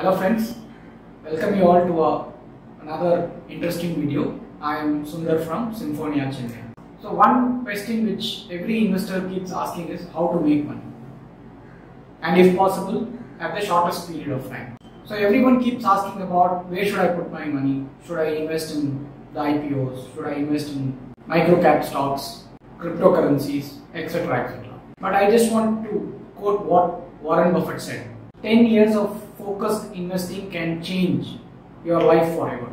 Hello friends, welcome you all to a, another interesting video. I am Sundar from Symphonia Chennai. So one question which every investor keeps asking is how to make money and if possible at the shortest period of time. So everyone keeps asking about where should I put my money? Should I invest in the IPOs? Should I invest in micro cap stocks, cryptocurrencies, etc. etc. But I just want to quote what Warren Buffett said 10 years of focused investing can change your life forever.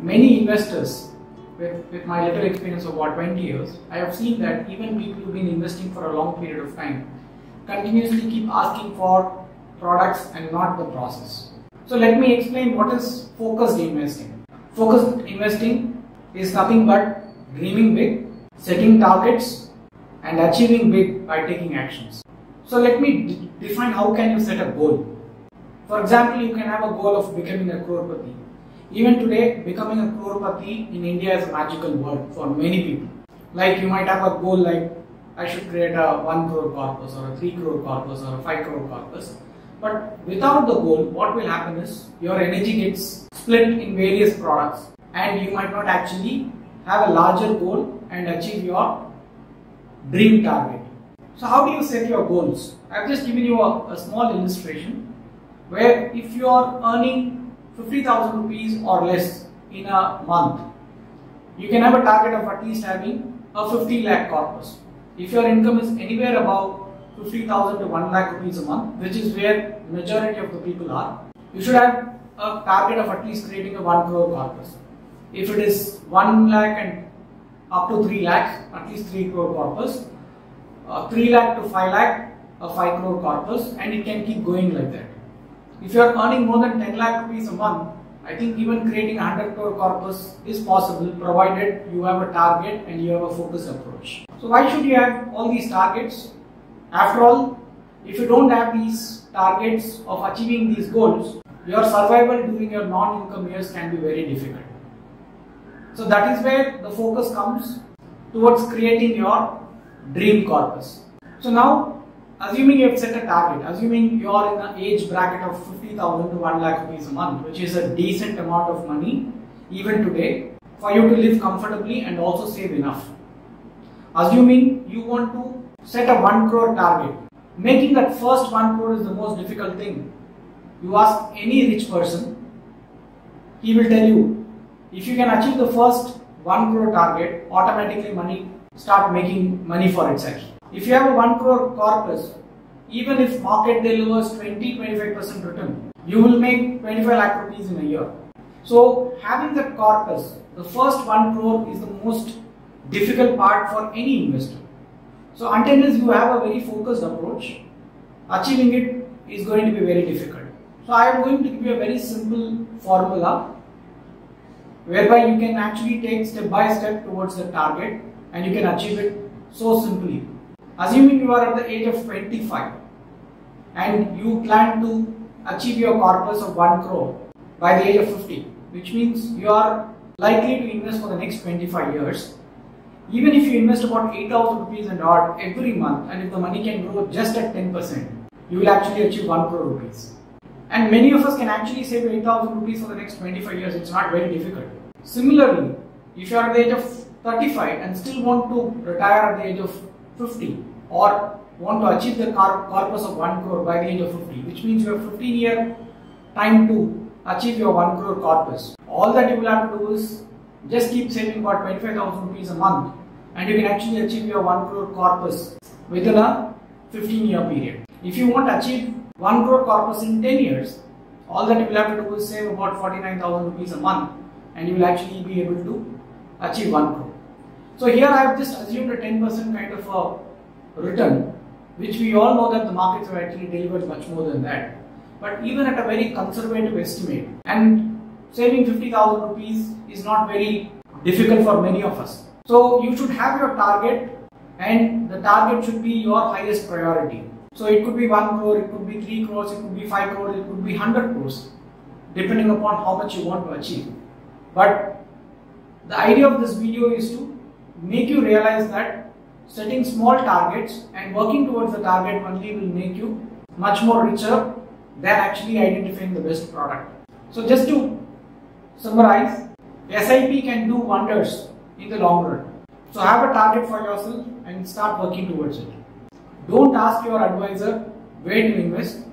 Many investors, with, with my little experience of about 20 years, I have seen that even people who've been investing for a long period of time continuously keep asking for products and not the process. So let me explain what is focused investing. Focused investing is nothing but dreaming big, setting targets and achieving big by taking actions. So let me define how can you set a goal. For example, you can have a goal of becoming a crorepati. Even today, becoming a crorepati in India is a magical word for many people. Like you might have a goal like I should create a 1 crore corpus or a 3 crore corpus or a 5 crore corpus. But without the goal, what will happen is your energy gets split in various products and you might not actually have a larger goal and achieve your dream target. So how do you set your goals? I've just given you a, a small illustration where if you are earning 50,000 rupees or less in a month, you can have a target of at least having a 50 lakh corpus. If your income is anywhere above 50,000 to 1 lakh rupees a month, which is where the majority of the people are, you should have a target of at least creating a 1 crore corpus. If it is 1 lakh and up to 3 lakhs, at least 3 crore corpus, uh, 3 lakh to 5 lakh, a 5 crore corpus, and it can keep going like that. If you are earning more than 10 lakh rupees a month, I think even creating a 100 crore corpus is possible provided you have a target and you have a focus approach. So why should you have all these targets? After all, if you don't have these targets of achieving these goals, your survival during your non-income years can be very difficult. So that is where the focus comes towards creating your dream corpus. So now, assuming you have set a target, assuming you are in the age bracket of 50,000 to 1 lakh rupees a month, which is a decent amount of money even today for you to live comfortably and also save enough. Assuming you want to set a 1 crore target, making that first 1 crore is the most difficult thing. You ask any rich person, he will tell you if you can achieve the first 1 crore target, automatically money start making money for itself. If you have a 1 crore corpus, even if market delivers 20-25% return, you will make 25 lakh rupees in a year. So having that corpus, the first 1 crore is the most difficult part for any investor. So until you have a very focused approach, achieving it is going to be very difficult. So I am going to give you a very simple formula whereby you can actually take step by step towards the target and you can achieve it so simply. Assuming you are at the age of 25 and you plan to achieve your corpus of 1 crore by the age of 50, which means you are likely to invest for the next 25 years. Even if you invest about 8000 rupees and odd every month and if the money can grow just at 10%, you will actually achieve 1 crore rupees. And many of us can actually save 8000 rupees for the next 25 years. It's not very difficult. Similarly, if you are at the age of 35 and still want to retire at the age of 50 or want to achieve the corpus of 1 crore by the age of 50, which means you have 15 year time to achieve your 1 crore corpus. All that you will have to do is just keep saving about 25,000 rupees a month and you can actually achieve your 1 crore corpus within a 15 year period. If you want to achieve 1 crore corpus in 10 years, all that you will have to do is save about 49,000 rupees a month and you will actually be able to achieve 1 crore. So here I have just assumed a 10% kind of a return, which we all know that the markets have actually delivered much more than that. But even at a very conservative estimate, and saving 50,000 rupees is not very difficult for many of us. So you should have your target and the target should be your highest priority. So it could be 1 crore, it could be 3 crores, it could be 5 crores, it could be 100 crores, depending upon how much you want to achieve. But the idea of this video is to make you realize that setting small targets and working towards the target only will make you much more richer than actually identifying the best product. So just to summarize, SIP can do wonders in the long run. So have a target for yourself and start working towards it. Don't ask your advisor where to invest.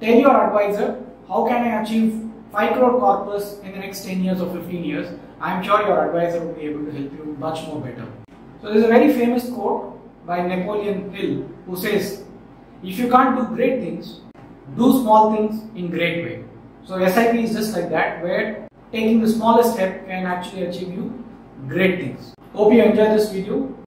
Tell your advisor how can I achieve 5 crore corpus in the next 10 years or 15 years. I am sure your advisor will be able to help you much more better. So there is a very famous quote by Napoleon Hill who says, if you can't do great things, do small things in great way. So SIP is just like that where taking the smallest step can actually achieve you great things. Hope you enjoyed this video.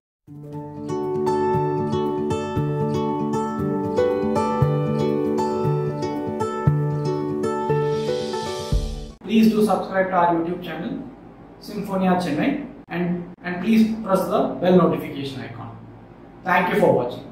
Please do subscribe to our YouTube channel, Symphonia Chennai, and, and please press the bell notification icon. Thank you for watching.